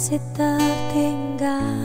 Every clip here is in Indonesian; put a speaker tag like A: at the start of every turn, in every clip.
A: masih tertinggal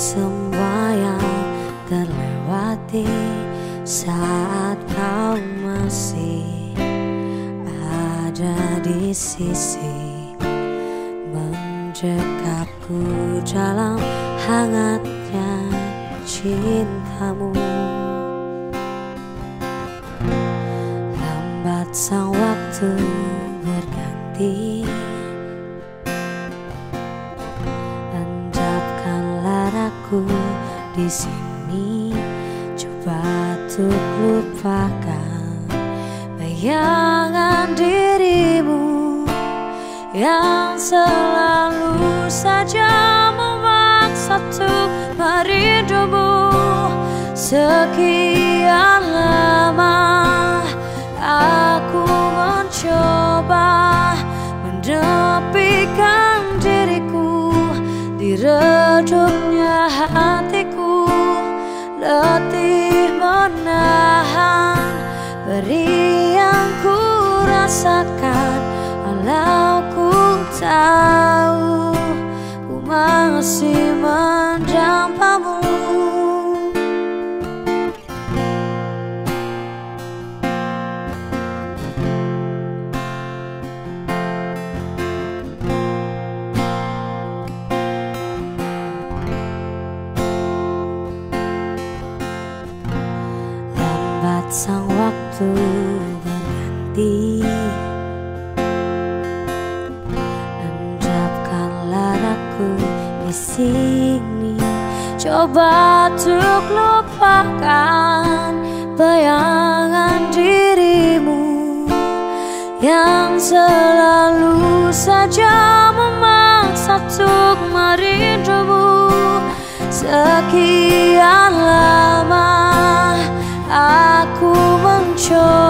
A: semua yang terlewati Saat kau masih ada di sisi. Menjekapku dalam hangatnya cintamu. Lambat sang waktu berganti selalu saja memaksa untuk merindumu. Sekian Coba untuk lupakan bayangan dirimu Yang selalu saja memaksa untuk merindumu. Sekian lama Aku mencoba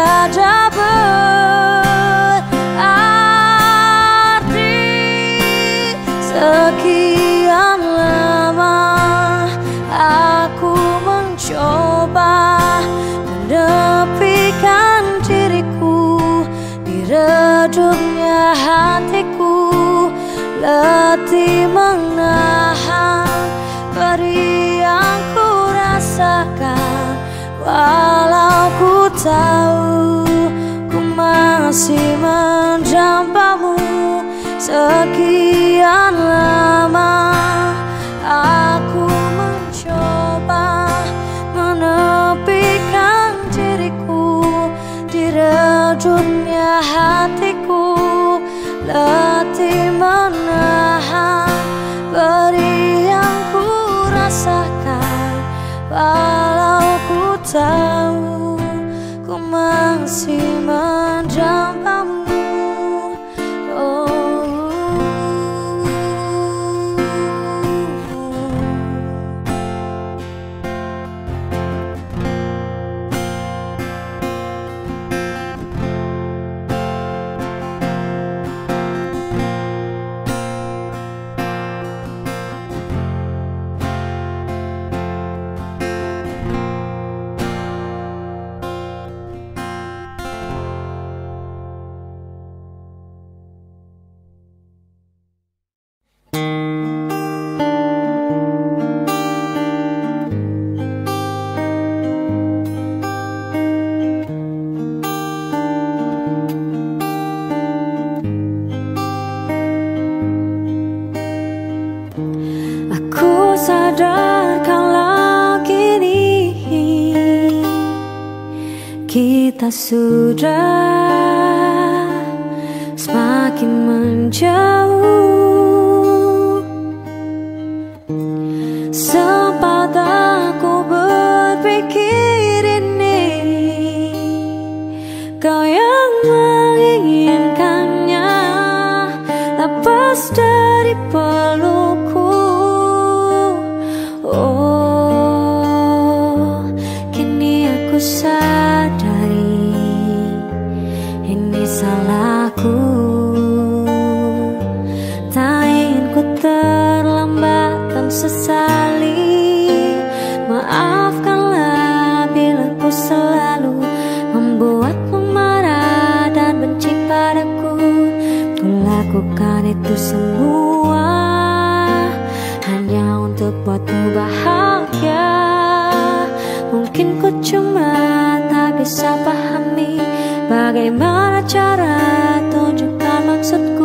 A: tiada berarti sekian lama aku mencoba menepikan diriku di redupnya hatiku. Letih menahan beri yang ku rasakan walau ku tahu ku masih mendampamu sekian sudah Mungkin ku cuma tak bisa pahami Bagaimana cara tunjukkan maksudku.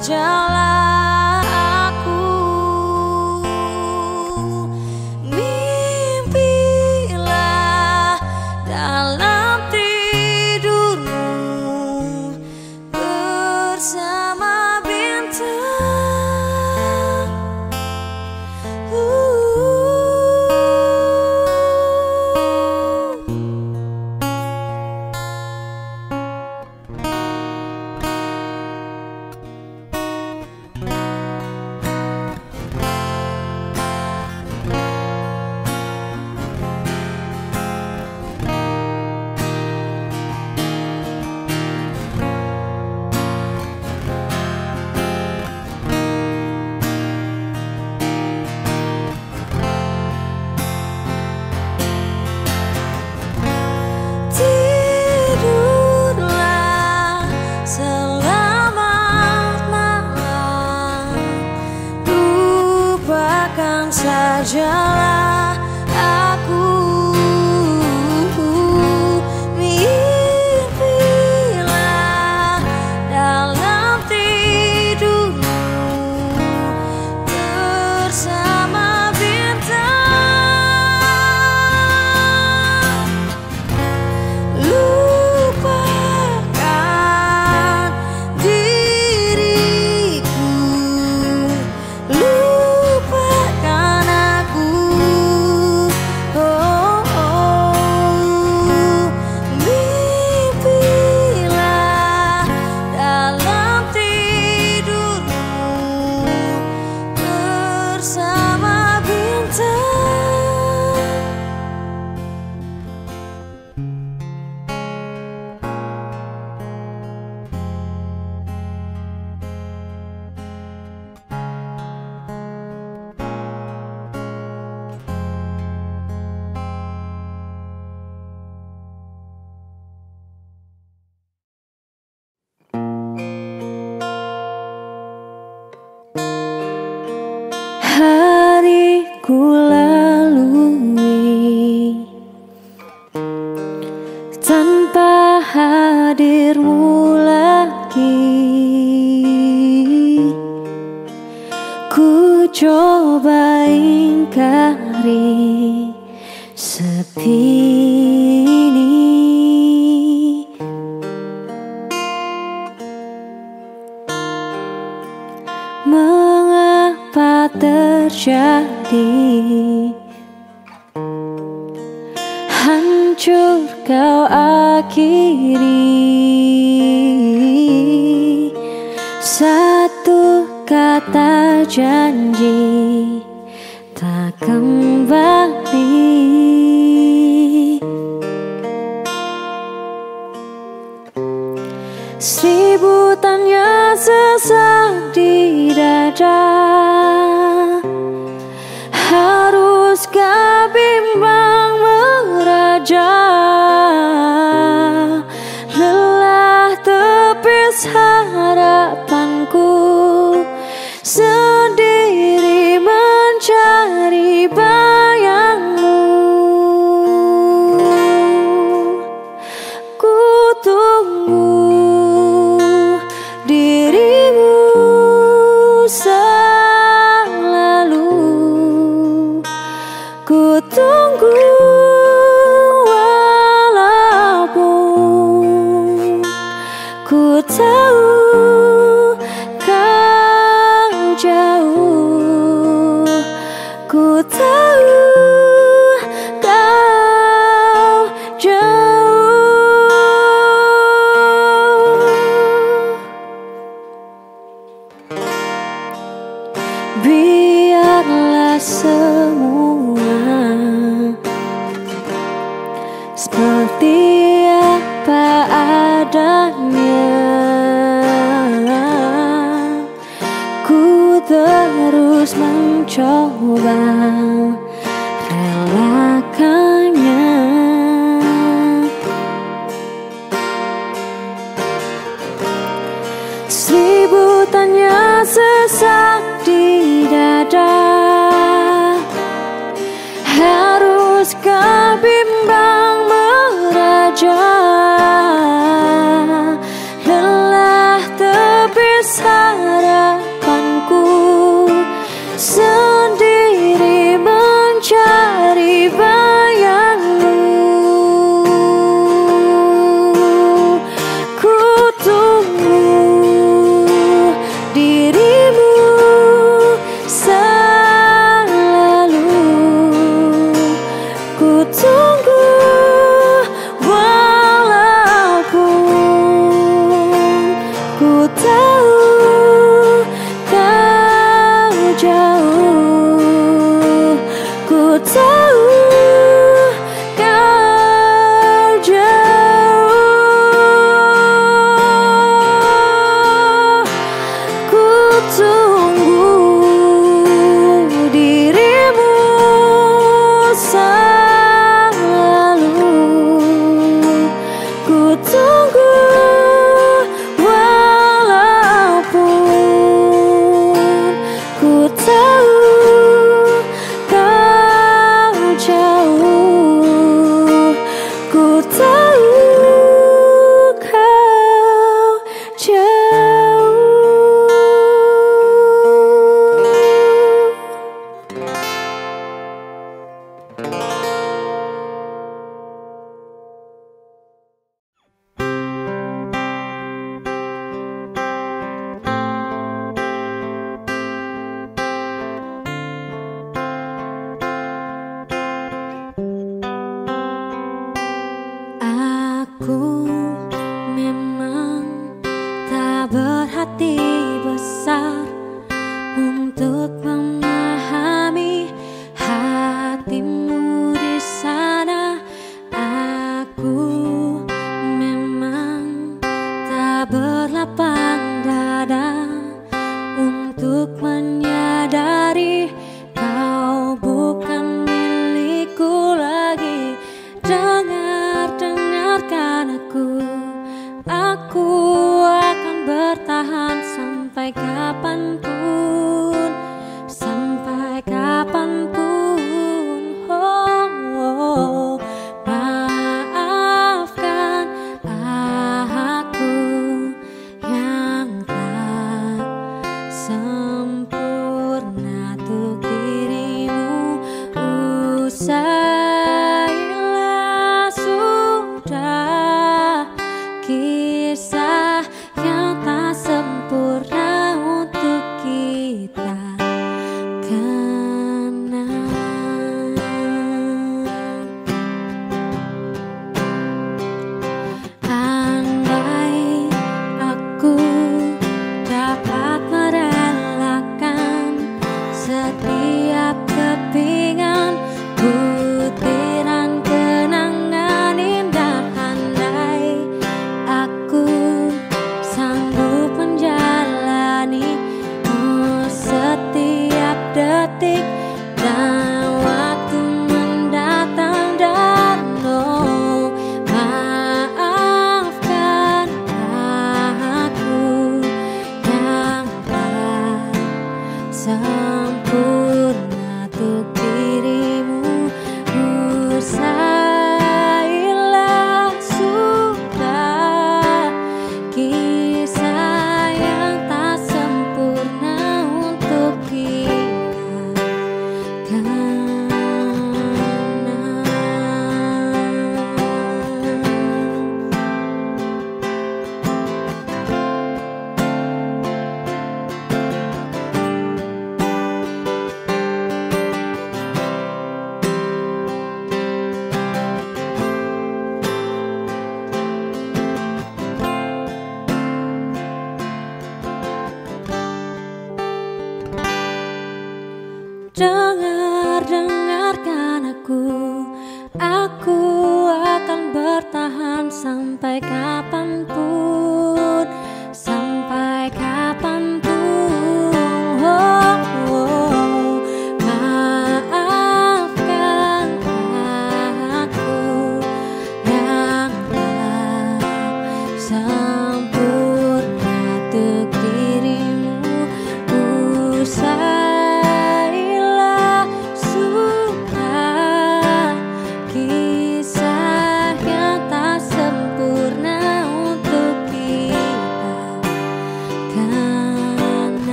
A: 将来。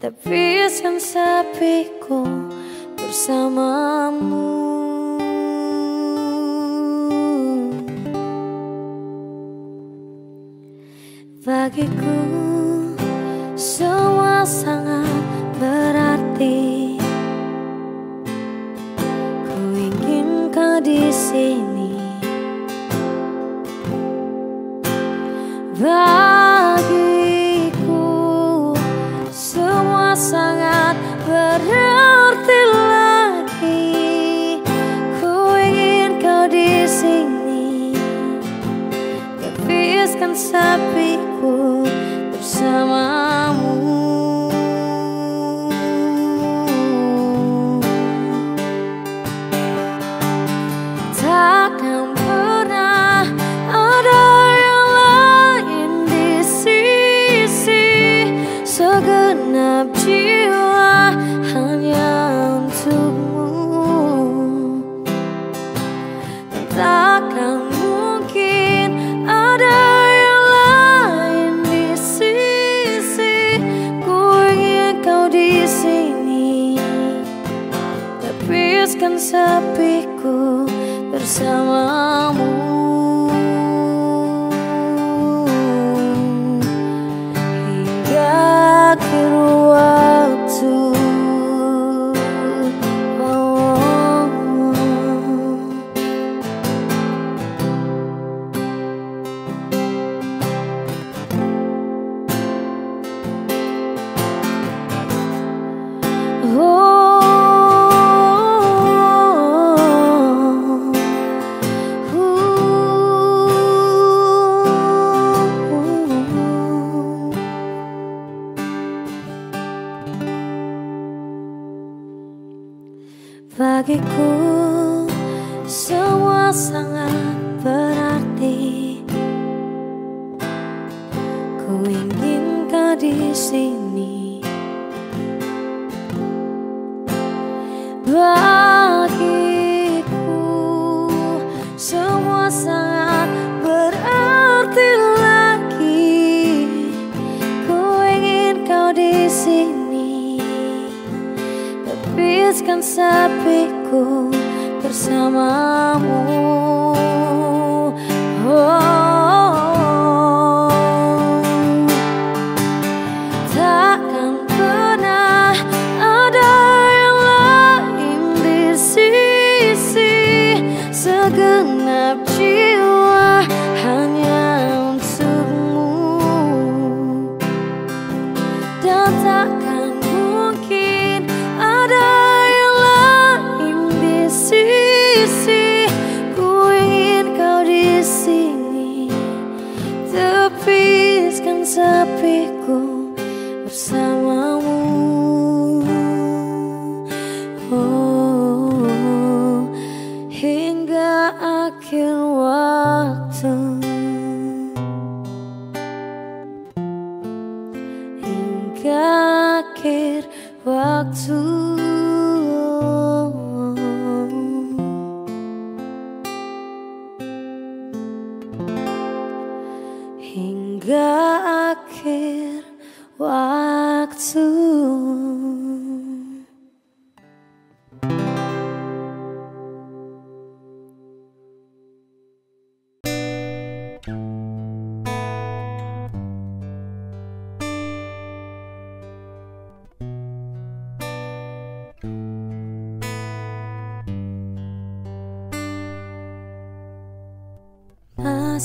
A: Tapi yang sepiku bersamamu. Bagiku semua sangat berarti. Ku ingin kau di sini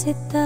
A: Masih tertinggal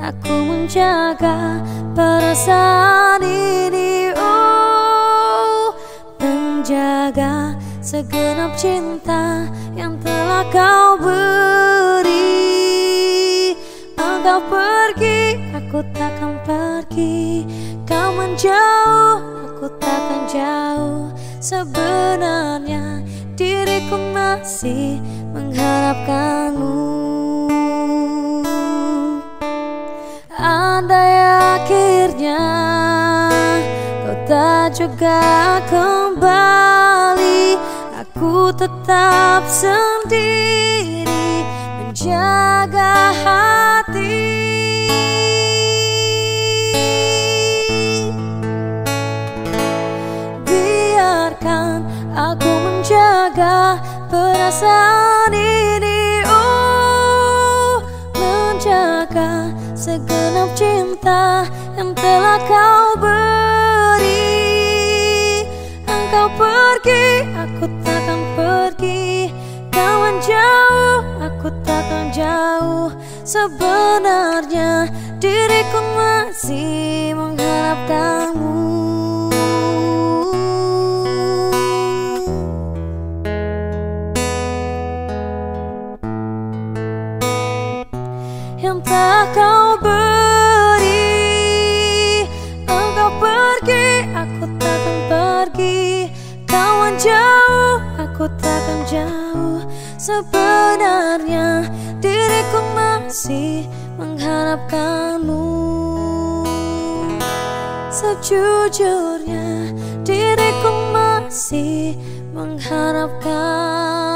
A: aku menjaga perasaan ini Oh. Menjaga segenap cinta yang telah kau beri. Engkau pergi, aku takkan pergi. Kau menjauh, aku takkan jauh. Sebenarnya diriku masih mengharapkanmu Andai akhirnya kau tak juga kembali. Aku tetap sendiri menjaga hati. Biarkan aku menjaga perasaan ini segenap cinta yang telah kau beri. Engkau pergi, aku takkan pergi. Kau menjauh, aku takkan jauh. Sebenarnya diriku masih mengharapkanmu Yang tak kau aku takkan jauh. Sebenarnya diriku masih mengharapkanmu. Sejujurnya diriku masih mengharapkan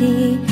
A: 你。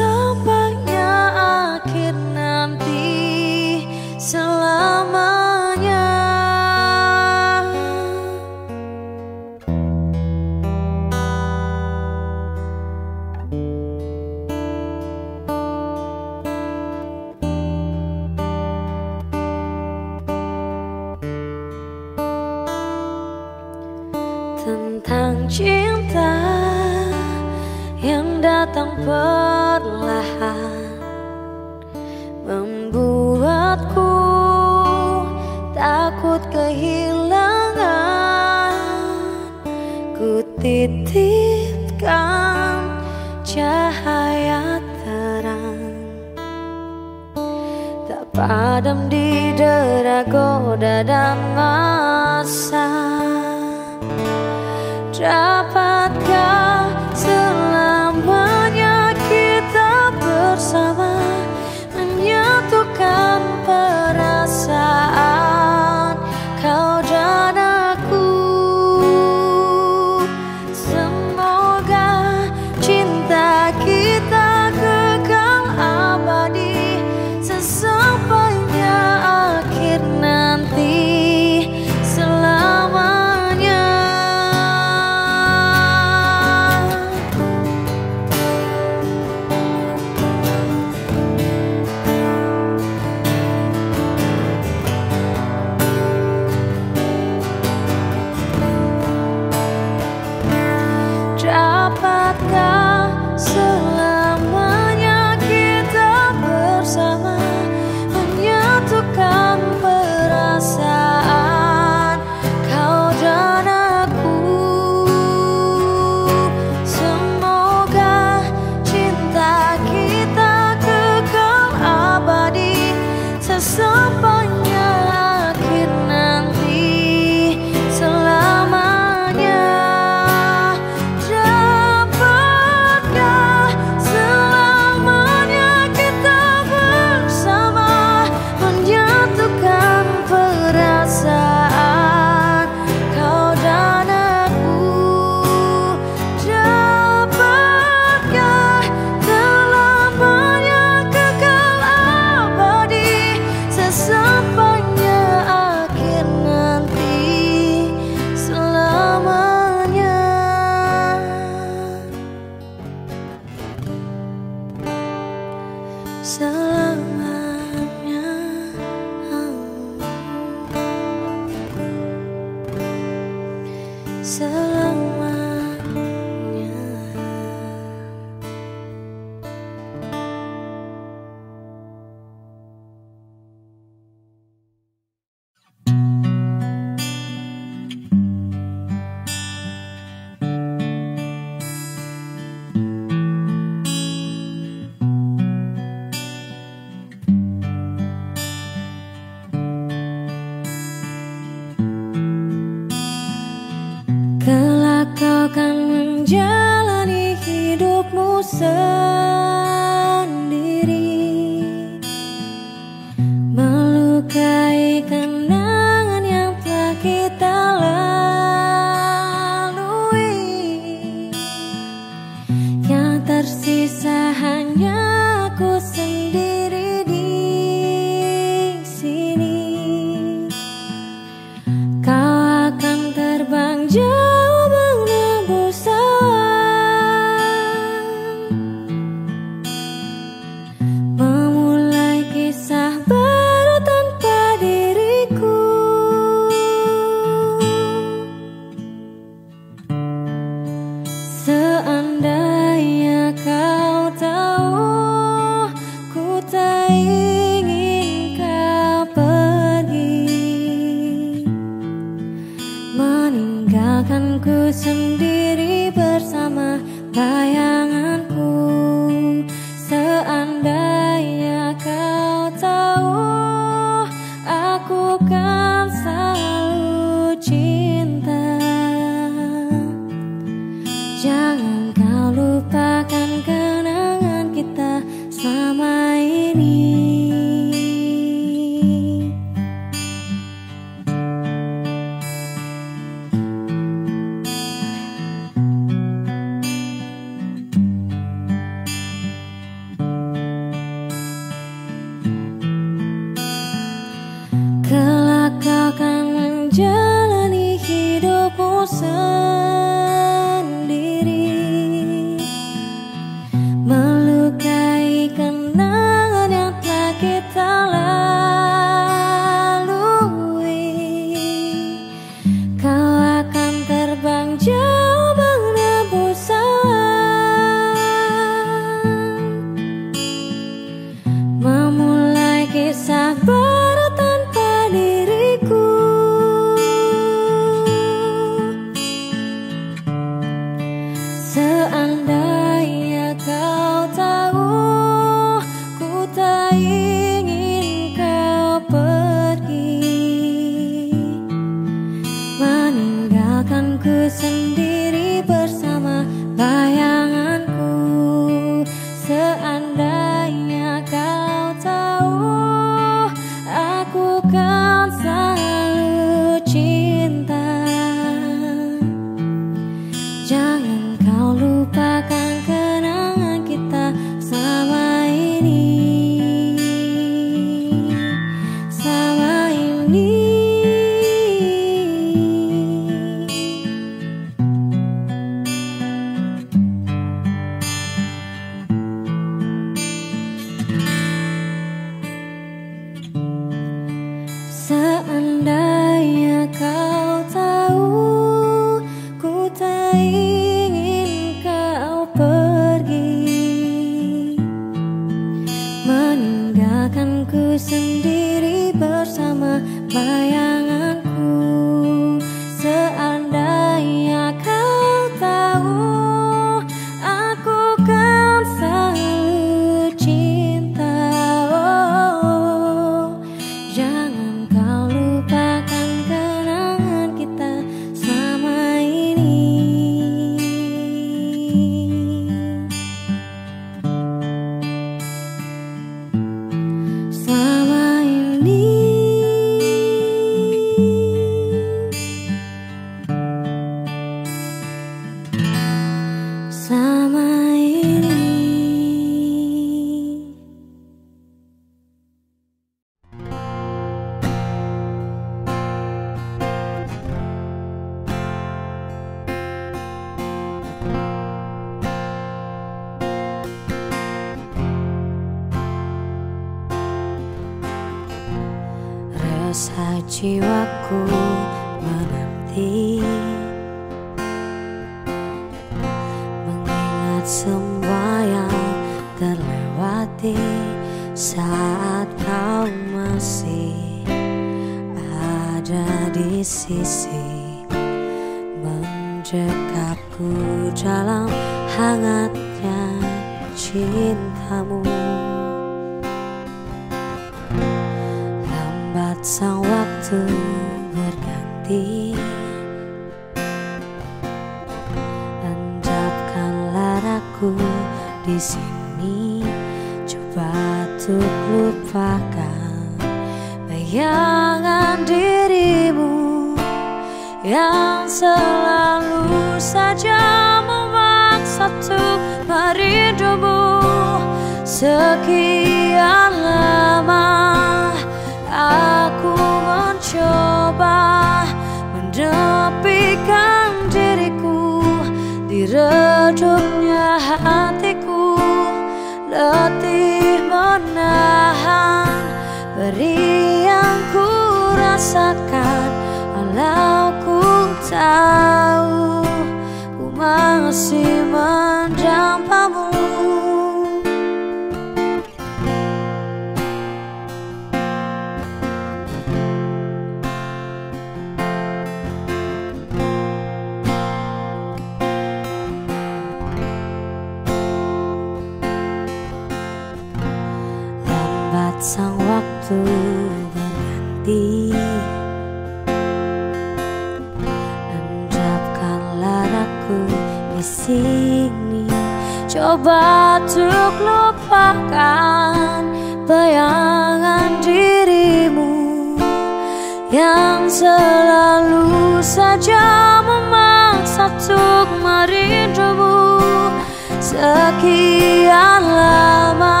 A: Sekian lama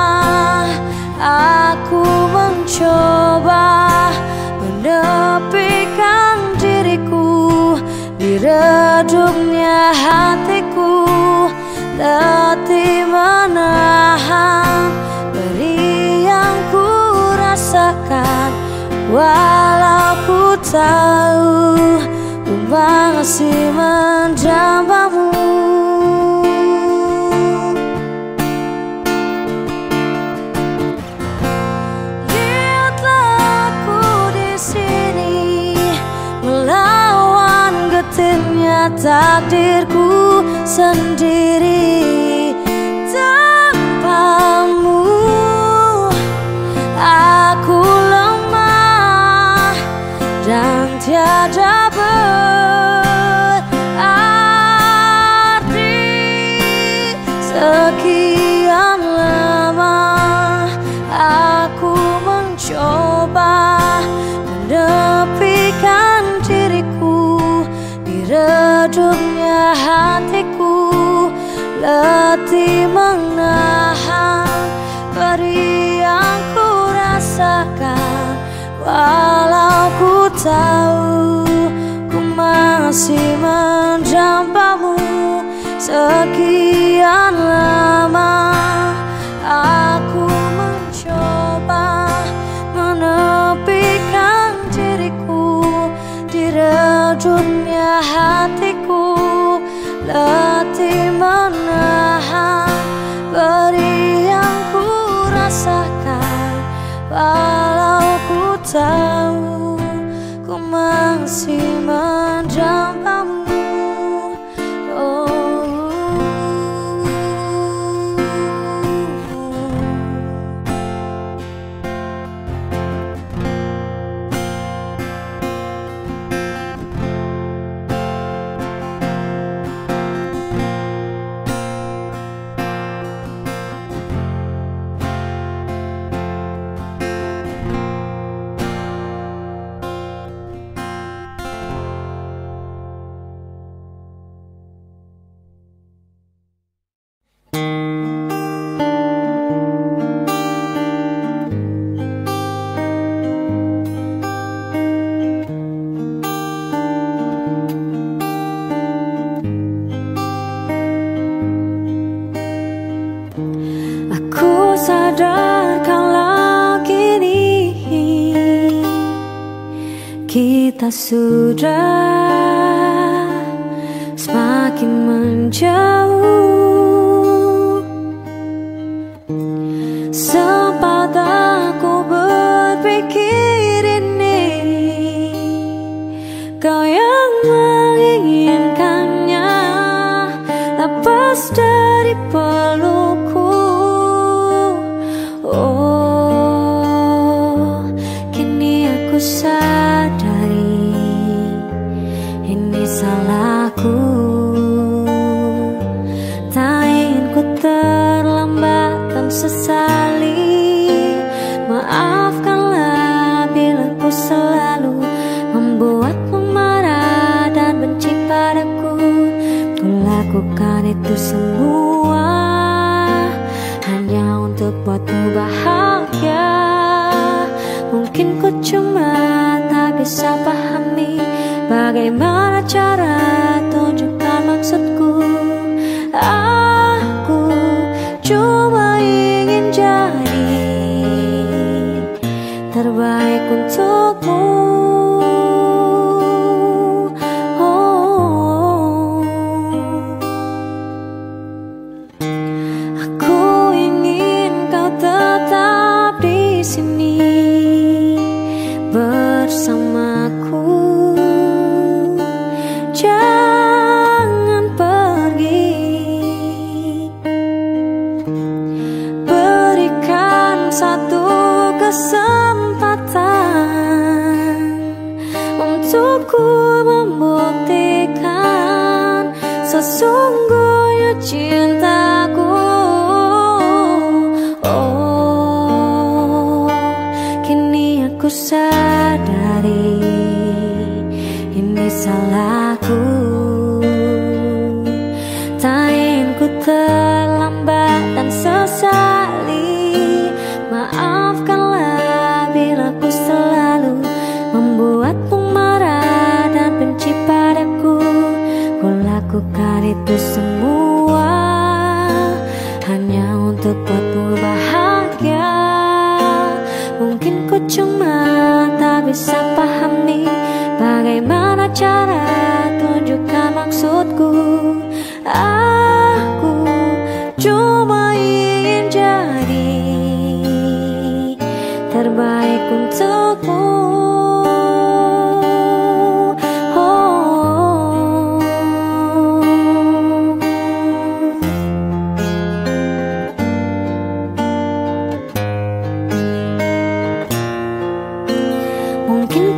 A: aku mencoba menepikan diriku di redupnya hatiku. Letih menahan beri yang ku rasakan walau ku tahu takdirku sendiri. hati menahan Perih yang ku rasakan. Walau ku tahu Ku masih menjampamu Sekian lama. passar.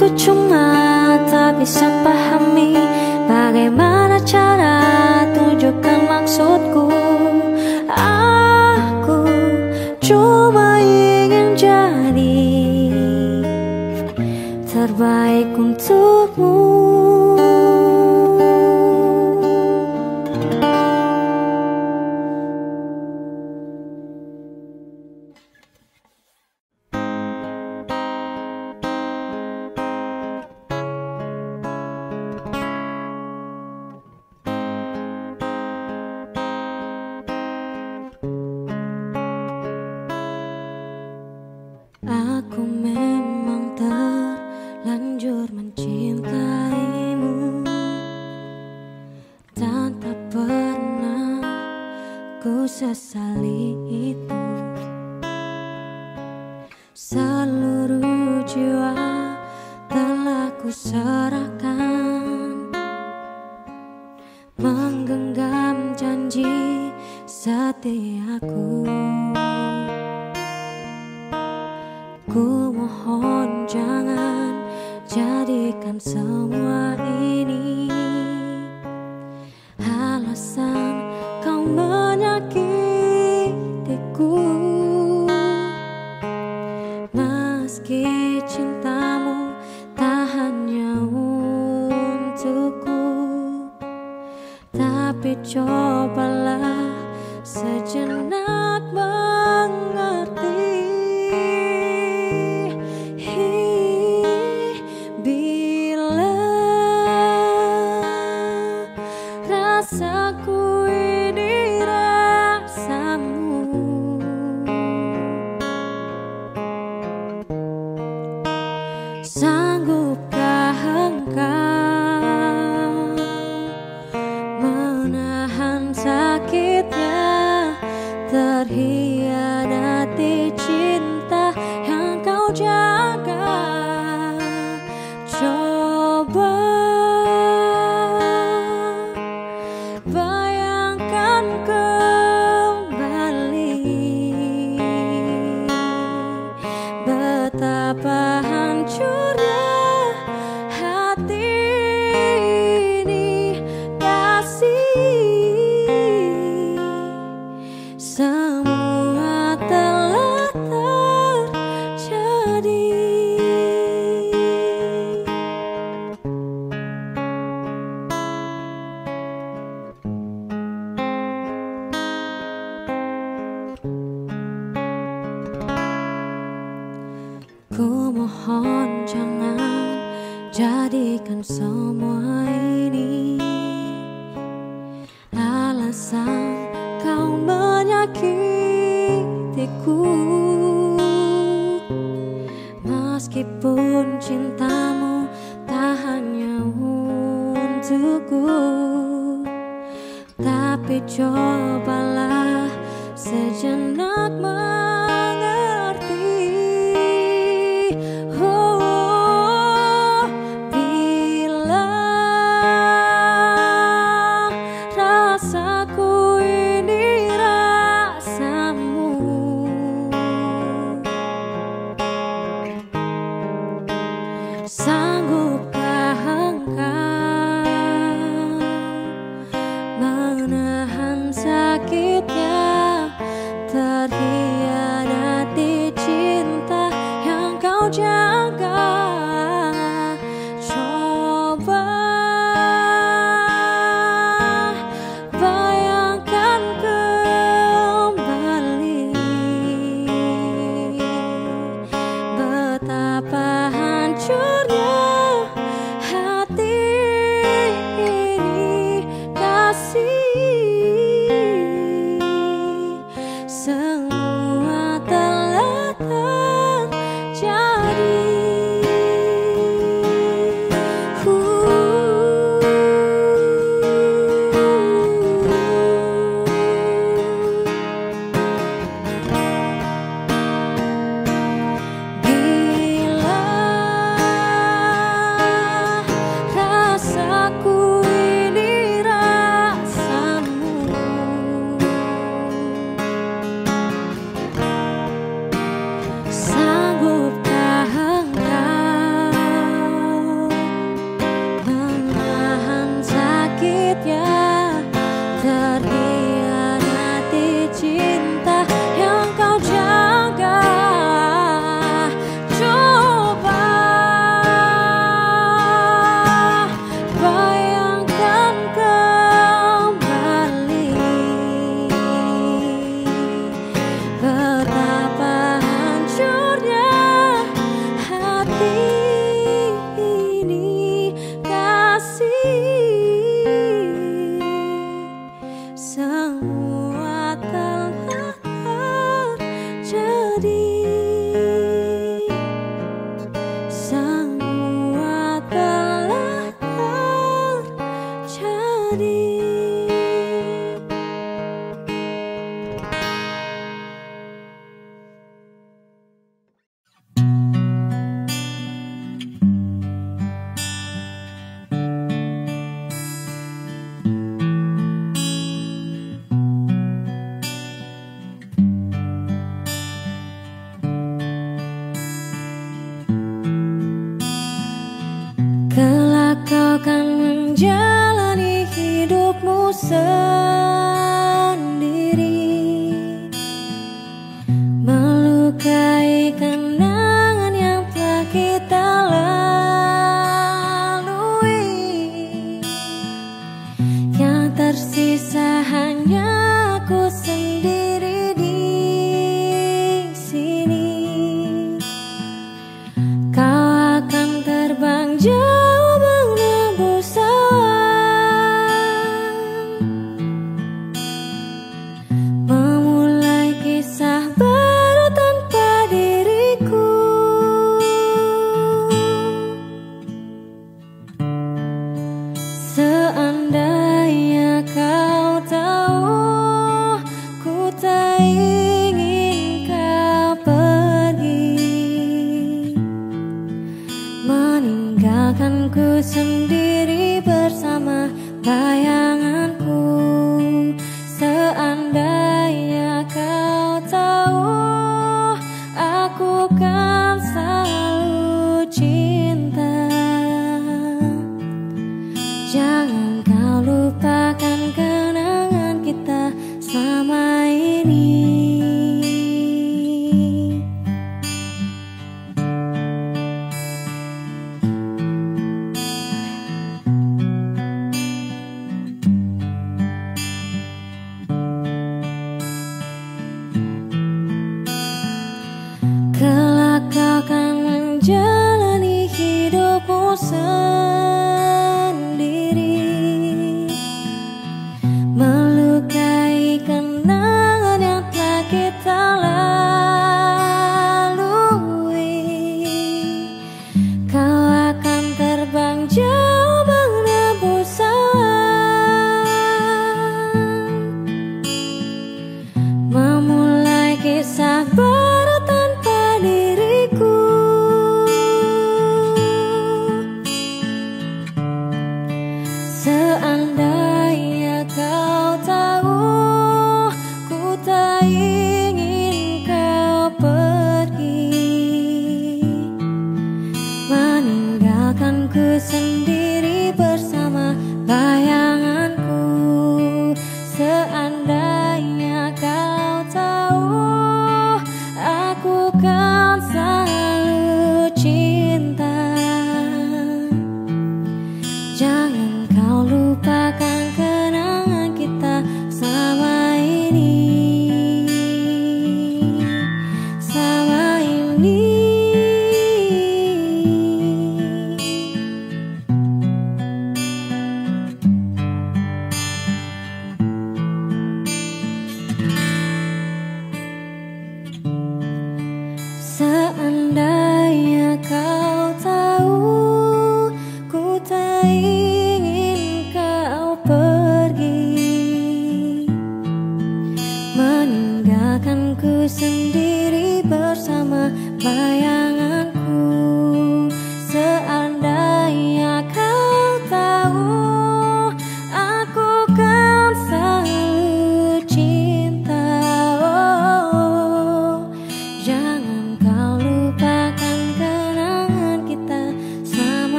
A: Aku cuma tak bisa pahami Bagaimana cara tunjukkan maksudku.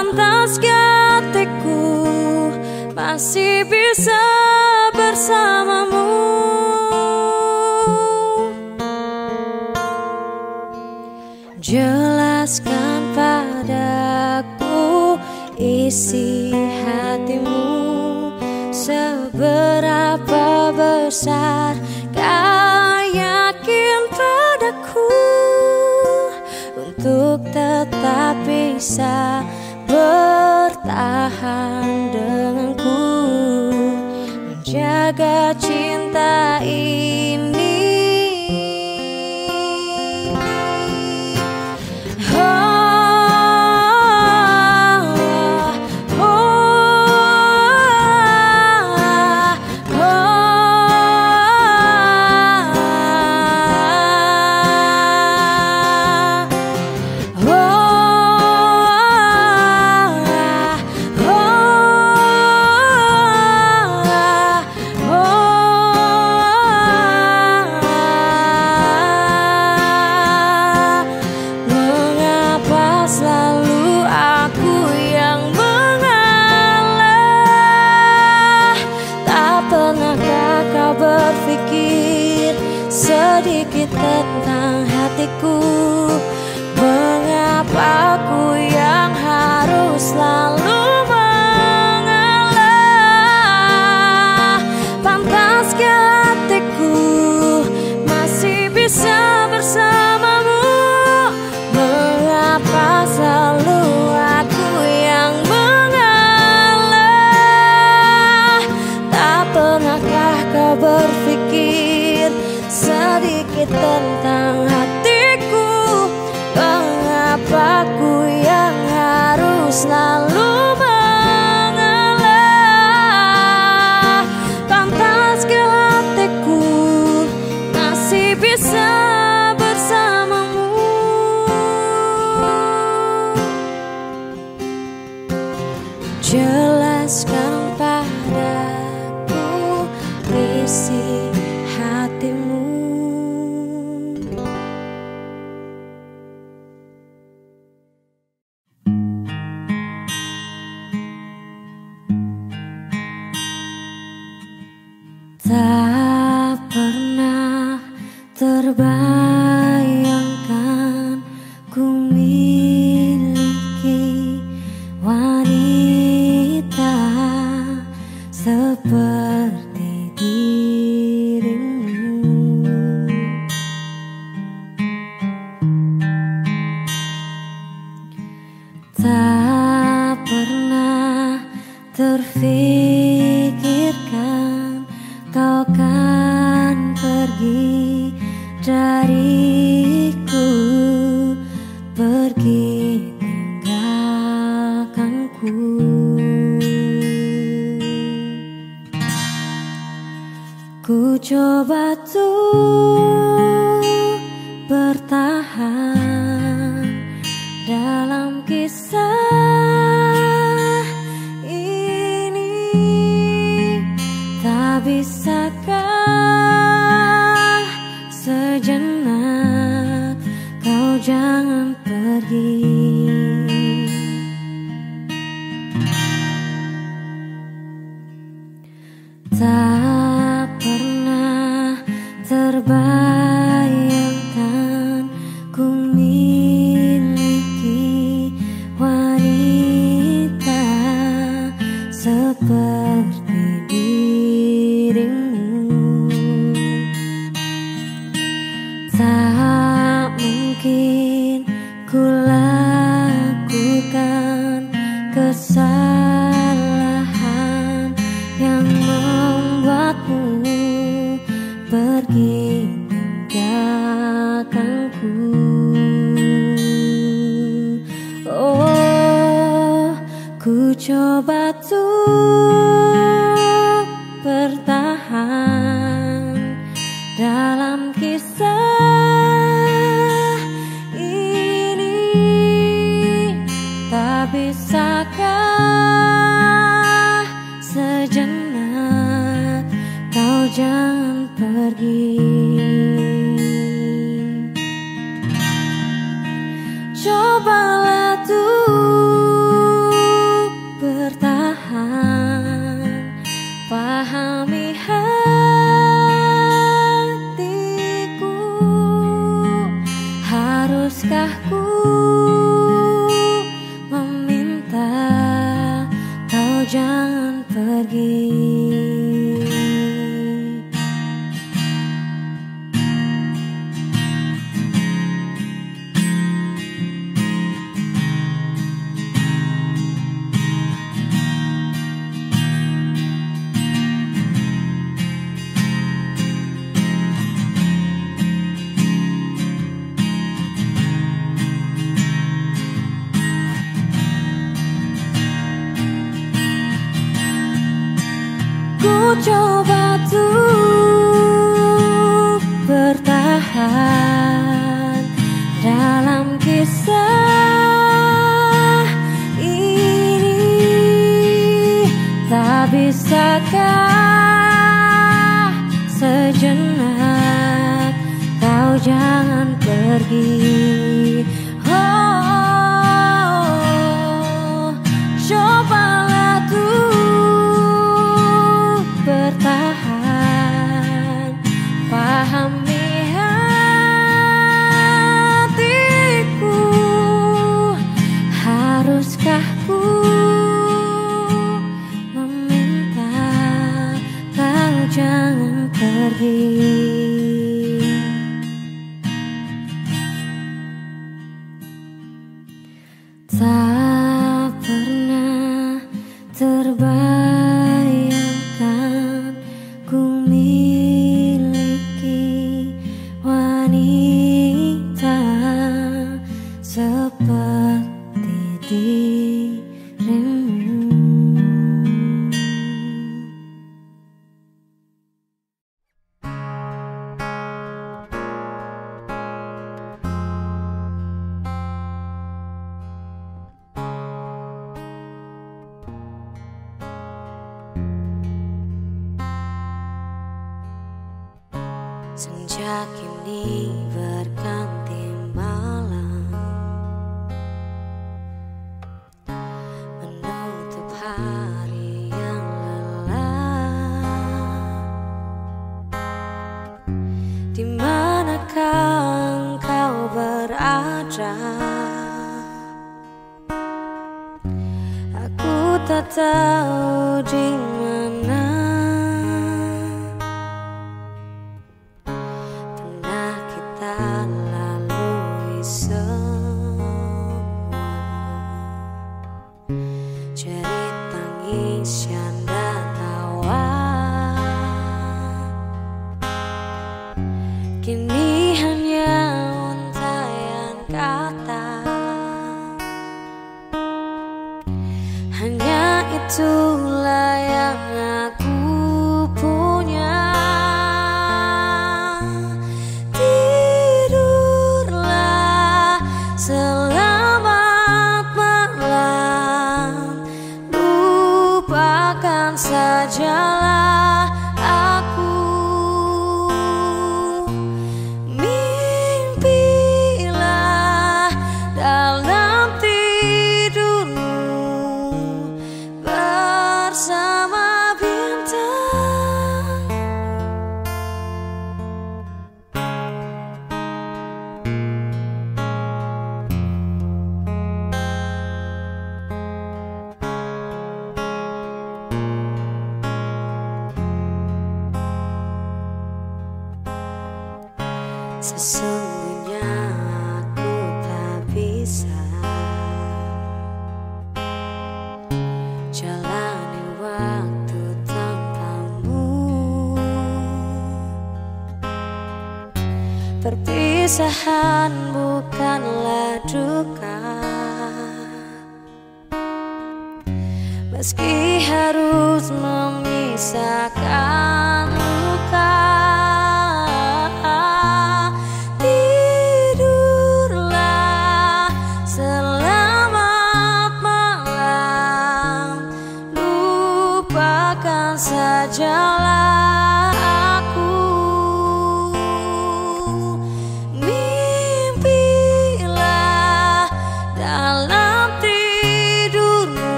A: Pantaskah gatiku masih bisa bersamamu. Jelaskan padaku isi hatimu Seberapa besar kau yakin padaku Untuk tetap bisa bertahan denganku. Menjaga cinta ini.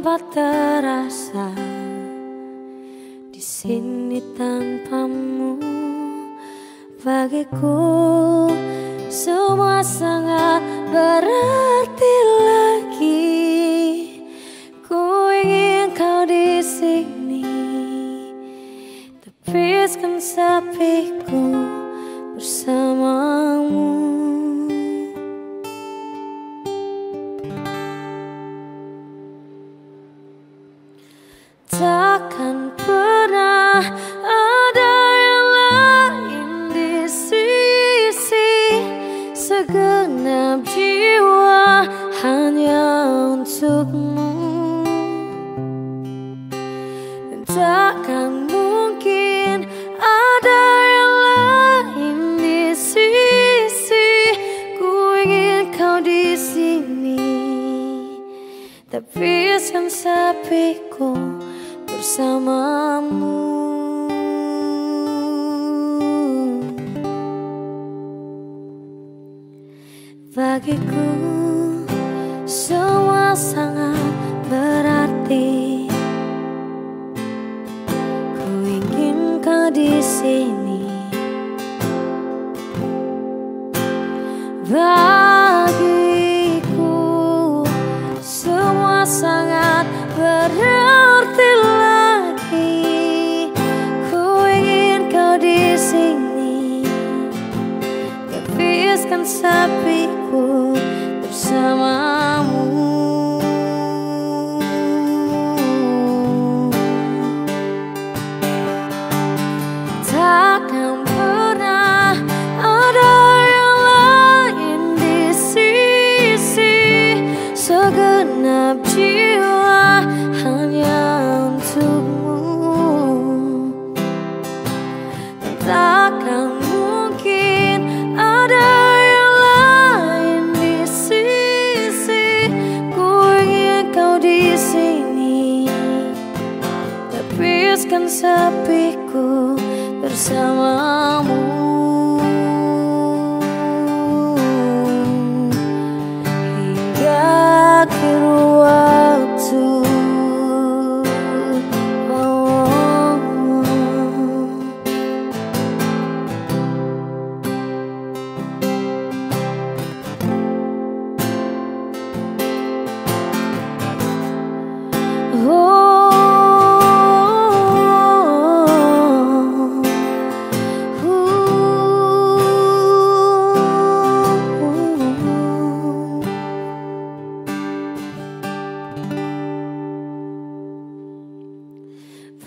B: Hampa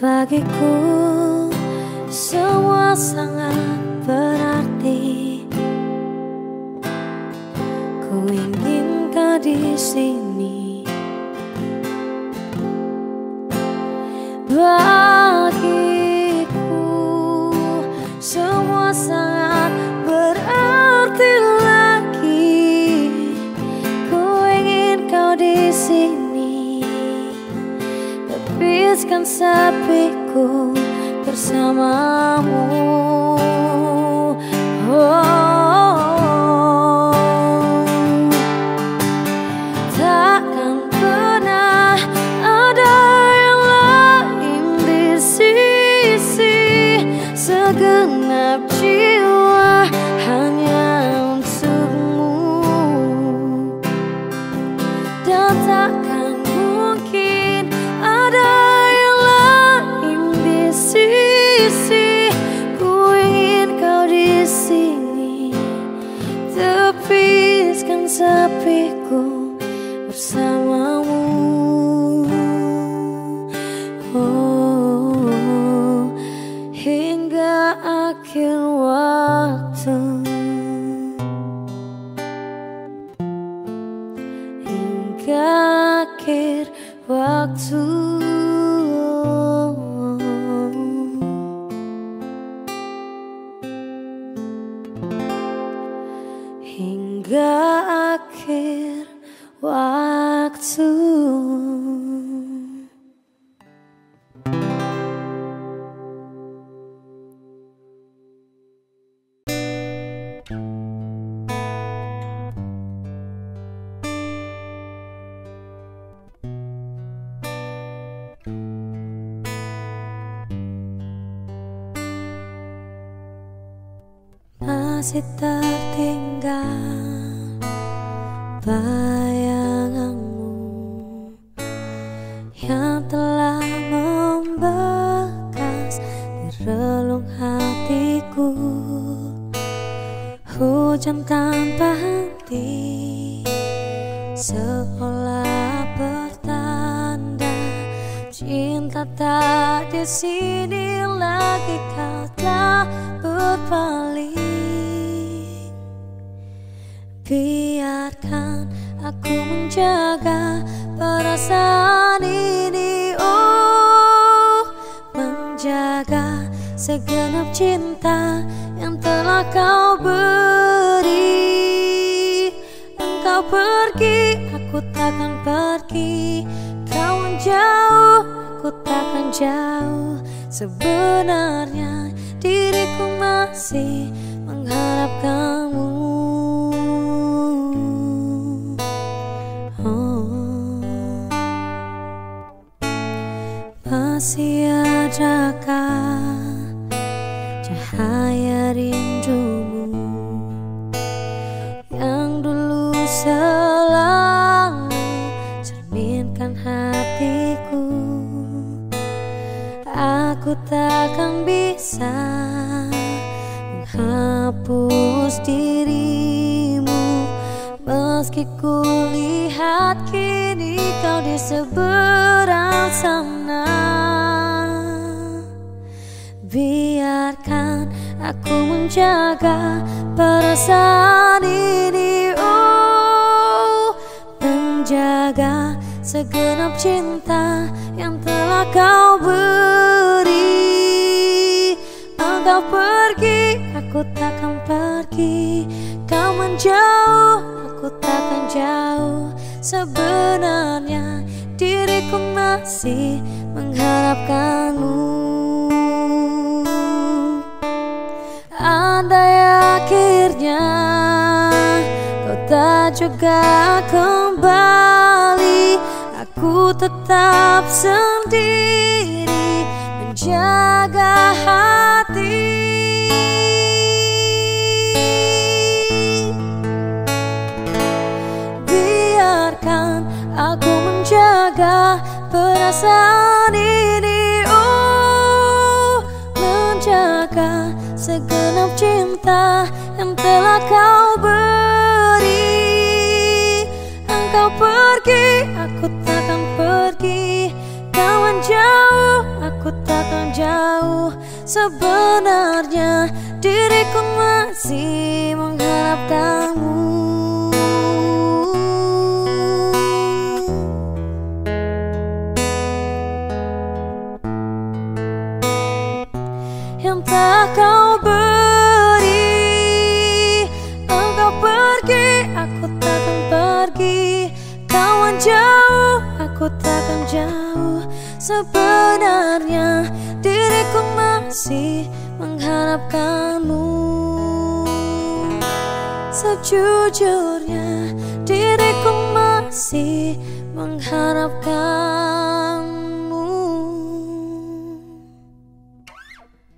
B: 대박이고 masih tertinggal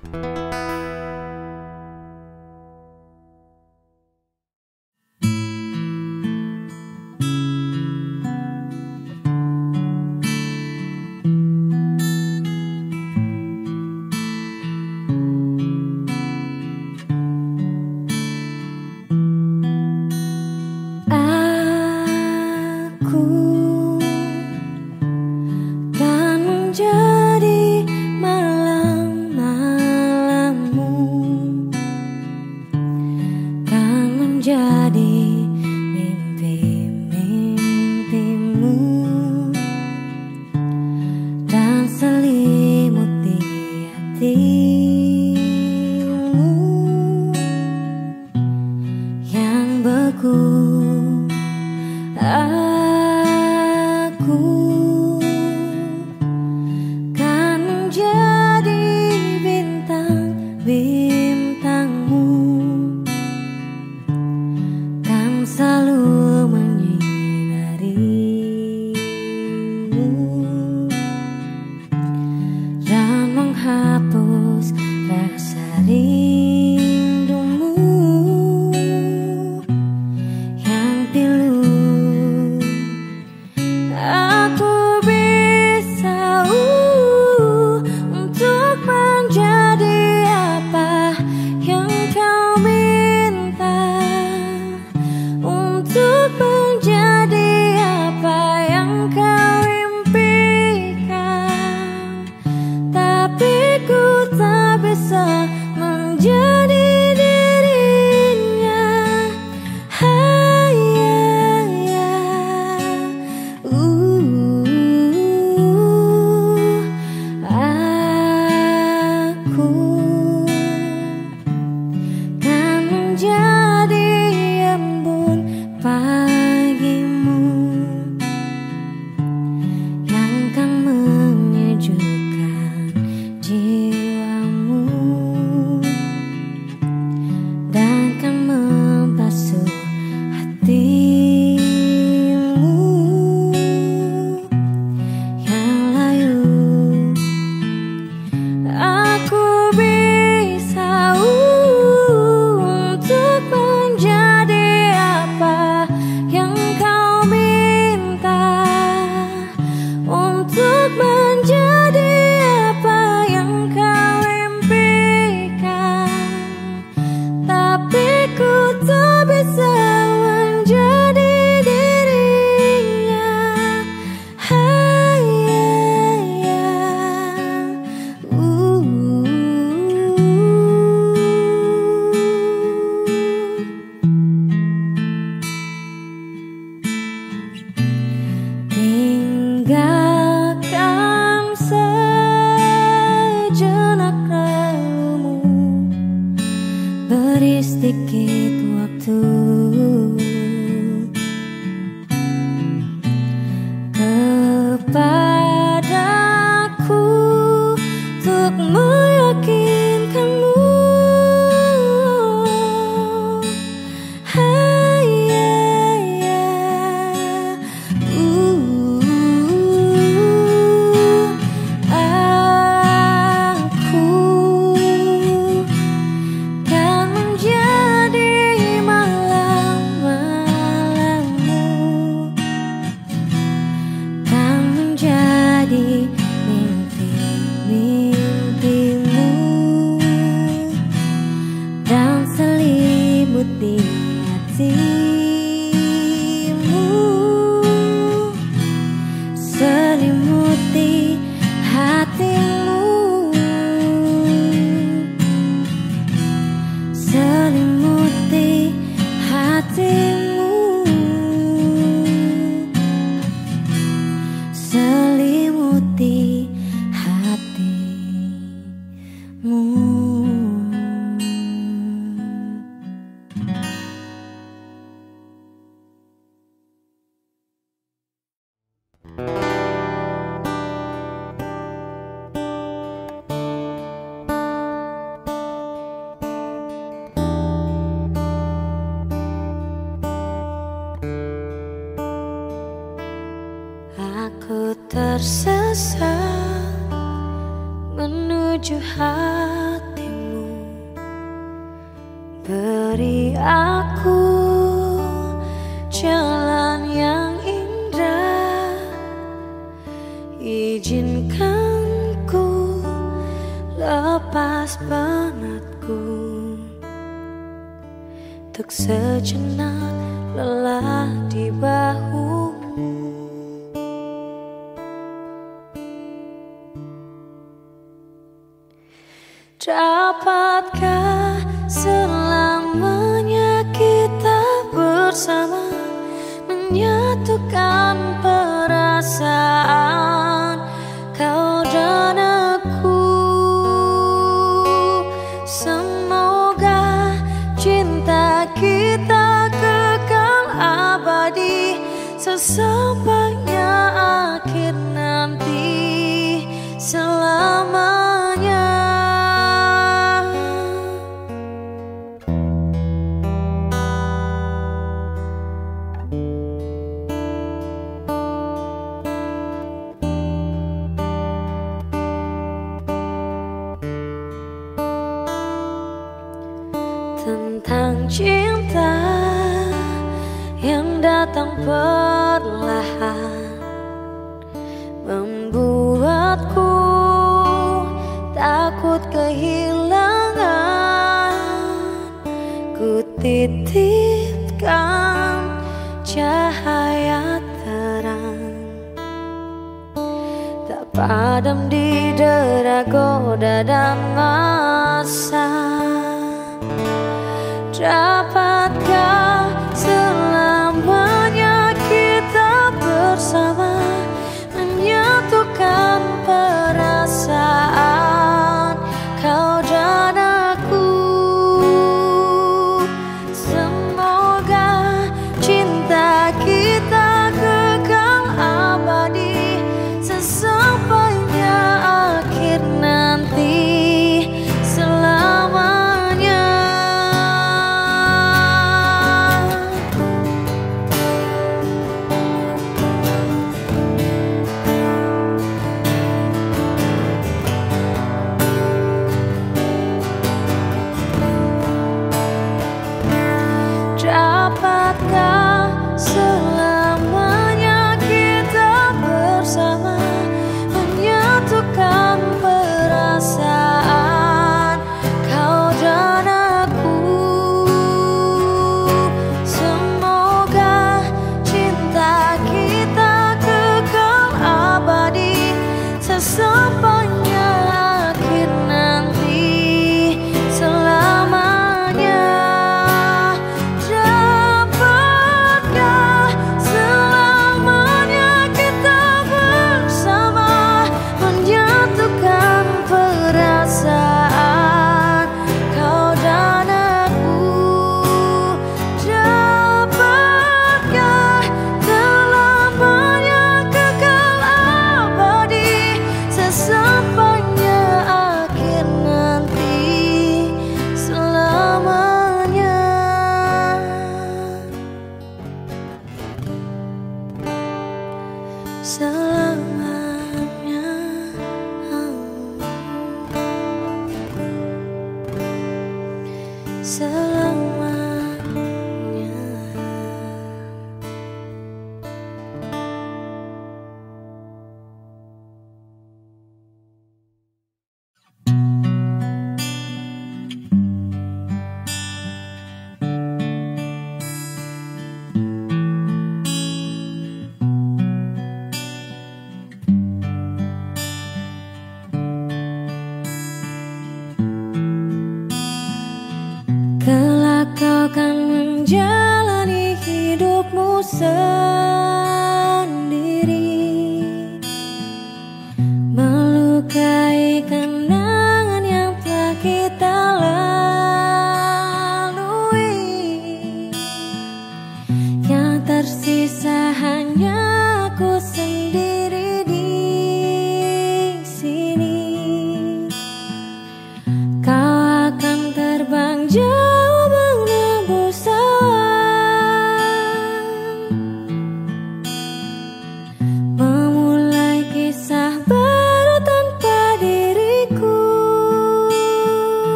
B: Aku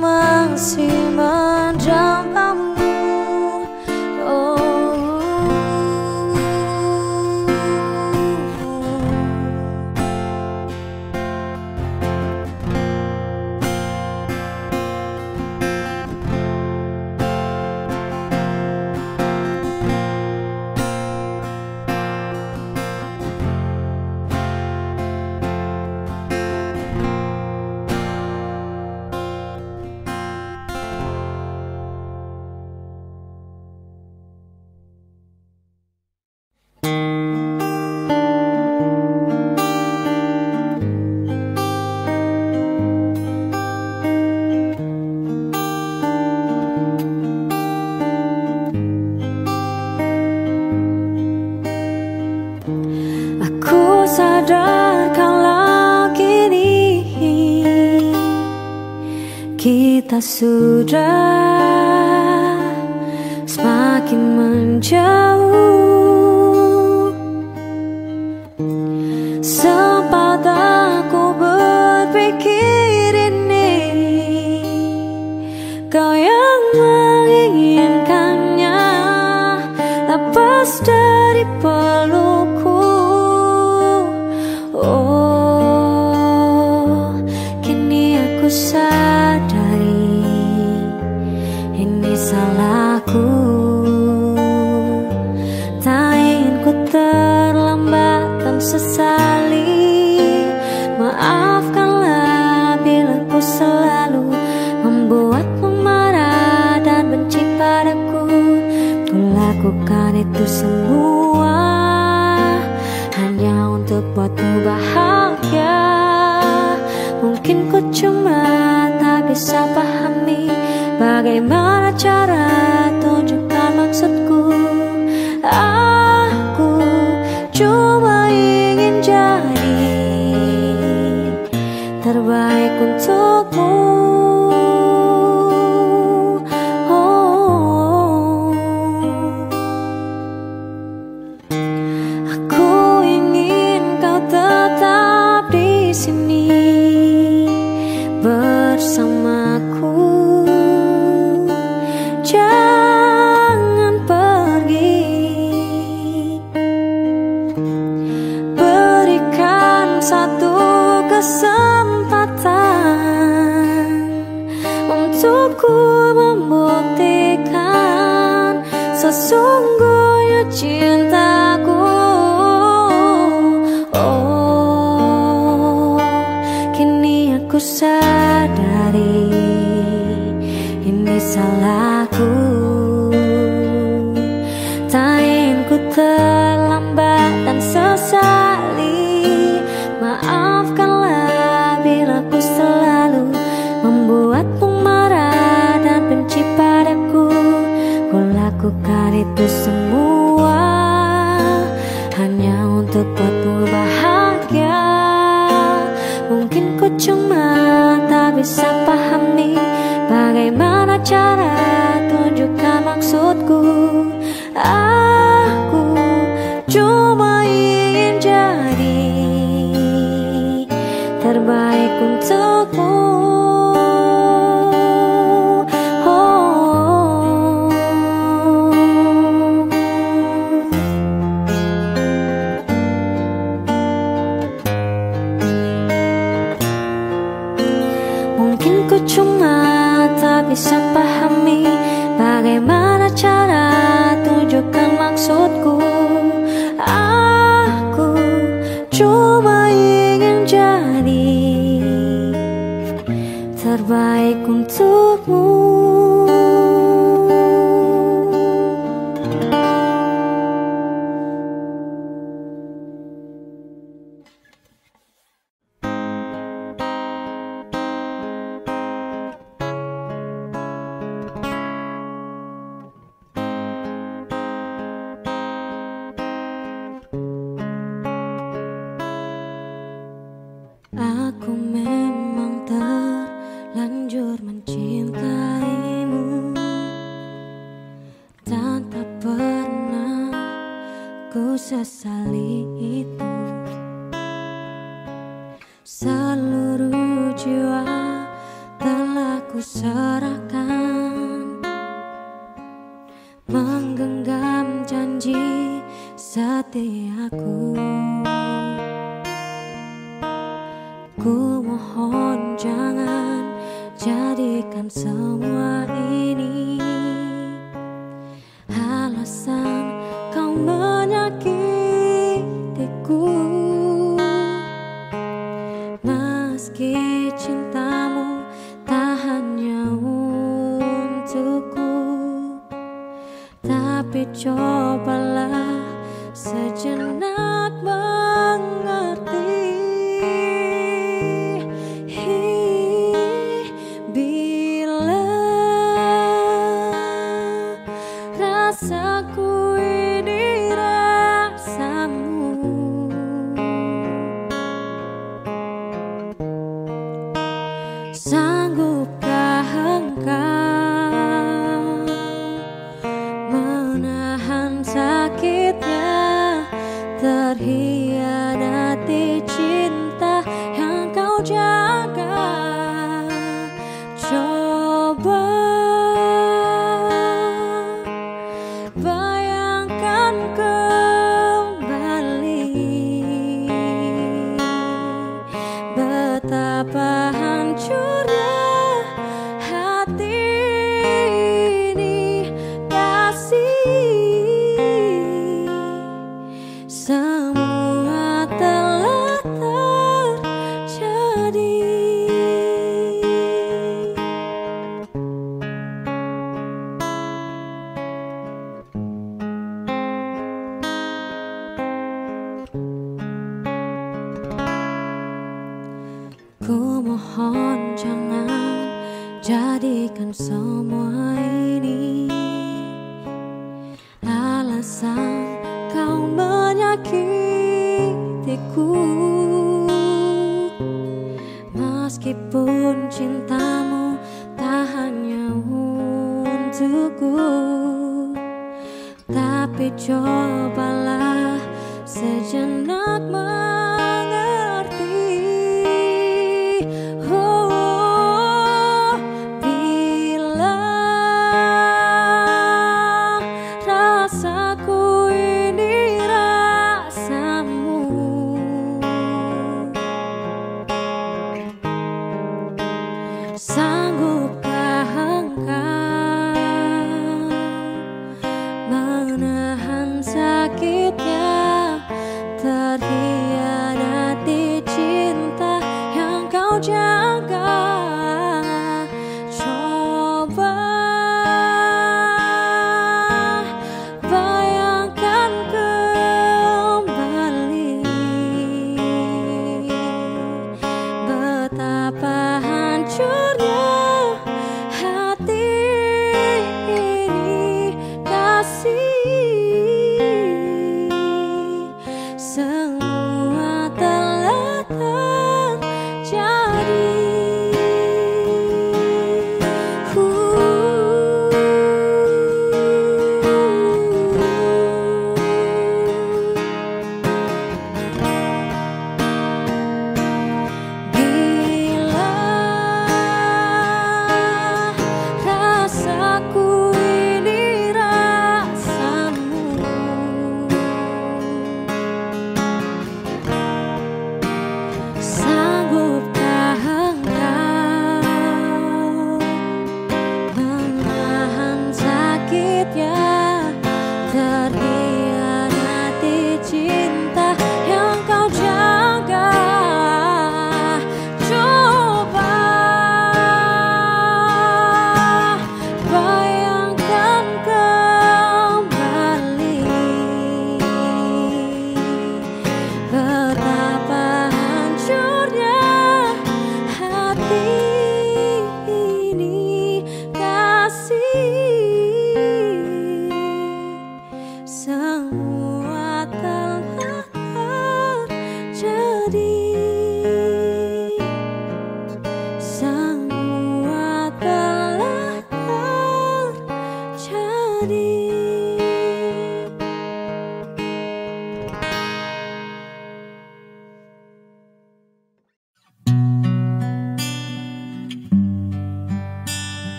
B: masih menjampamu sudah time.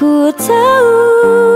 B: Ku tahu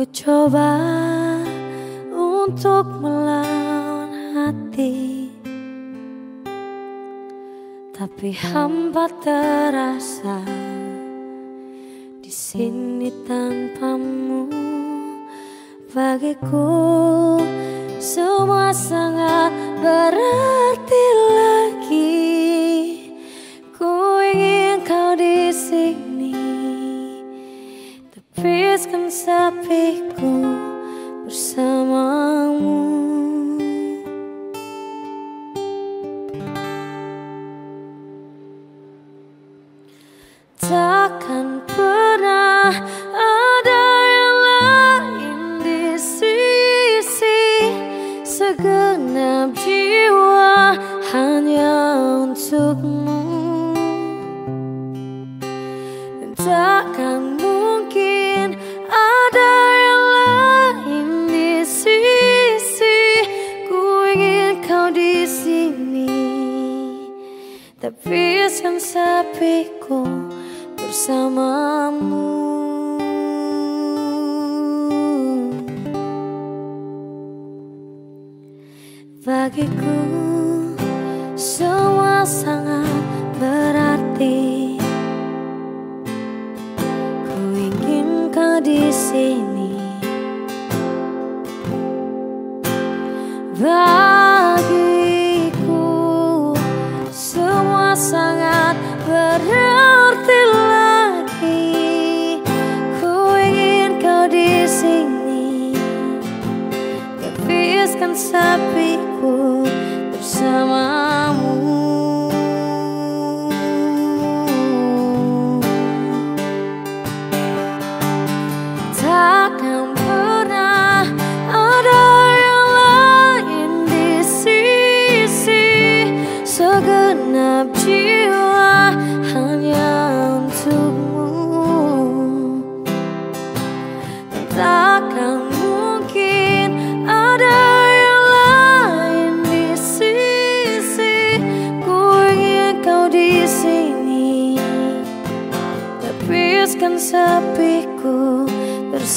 B: Ku coba untuk melawan hati. Tapi hampa terasa Di sini tanpamu. Bagiku semua sangat berarti lah. hiaskan sepiku bersamamu. Pisan sapiku bersamamu Bagiku semua sangat berarti Ku ingin kau di sini. bagiku up?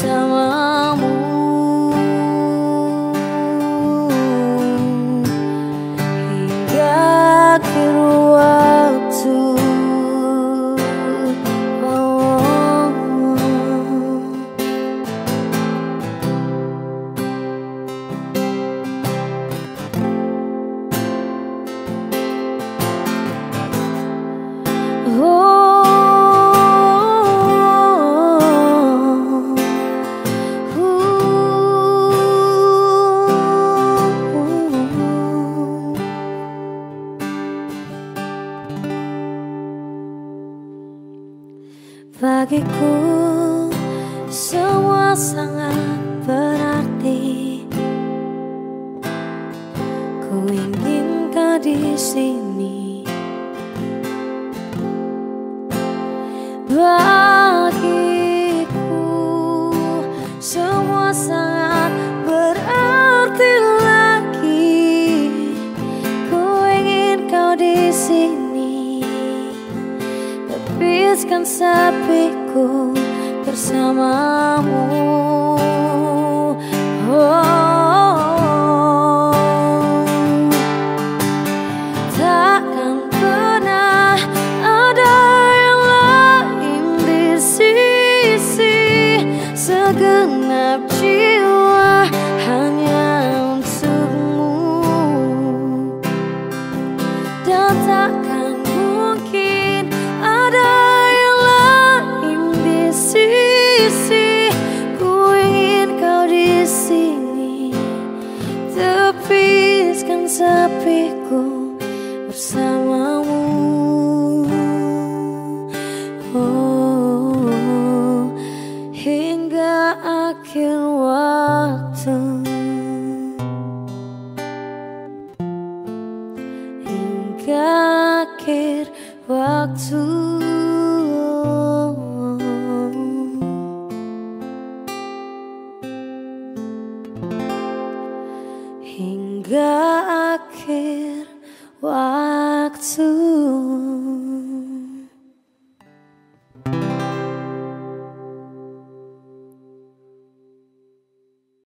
B: 那么